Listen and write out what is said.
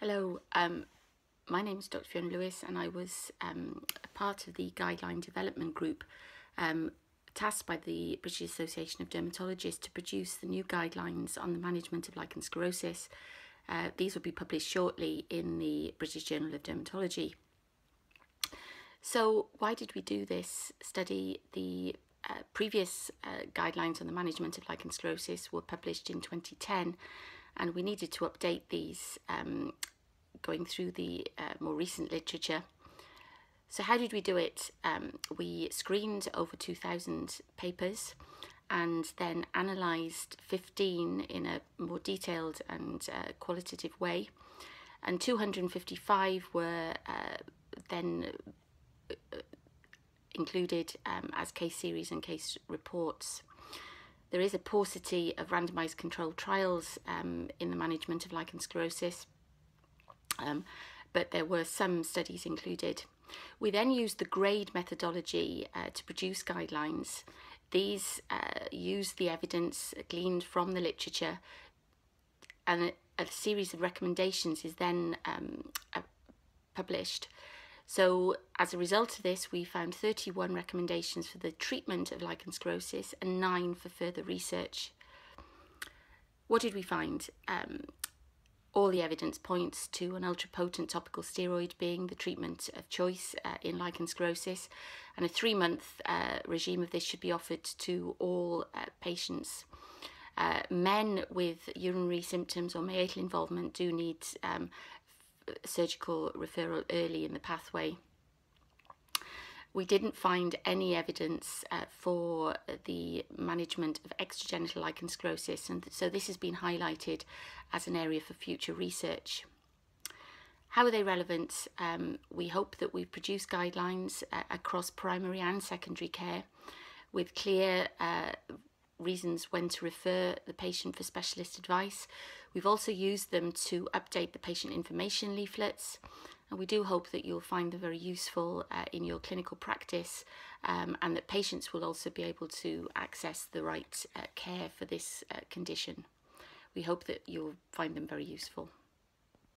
Hello, um, my name is Dr Fiona Lewis and I was um, a part of the guideline development group um, tasked by the British Association of Dermatologists to produce the new guidelines on the management of lichen sclerosus. Uh, these will be published shortly in the British Journal of Dermatology. So why did we do this study? The uh, previous uh, guidelines on the management of lichen sclerosus were published in 2010 and we needed to update these um, going through the uh, more recent literature. So how did we do it? Um, we screened over 2,000 papers and then analysed 15 in a more detailed and uh, qualitative way. And 255 were uh, then uh, included um, as case series and case reports. There is a paucity of randomised controlled trials um, in the management of lichen sclerosus, um, but there were some studies included. We then used the GRADE methodology uh, to produce guidelines. These uh, use the evidence gleaned from the literature and a, a series of recommendations is then um, uh, published. So as a result of this, we found 31 recommendations for the treatment of lichen sclerosus and nine for further research. What did we find? Um, all the evidence points to an ultra-potent topical steroid being the treatment of choice uh, in lichen sclerosus and a three-month uh, regime of this should be offered to all uh, patients. Uh, men with urinary symptoms or meatal involvement do need um, surgical referral early in the pathway. We didn't find any evidence uh, for the management of extragenital lichen sclerosus, and so this has been highlighted as an area for future research. How are they relevant? Um, we hope that we produce guidelines uh, across primary and secondary care with clear uh, reasons when to refer the patient for specialist advice. We've also used them to update the patient information leaflets and we do hope that you'll find them very useful uh, in your clinical practice um, and that patients will also be able to access the right uh, care for this uh, condition. We hope that you'll find them very useful.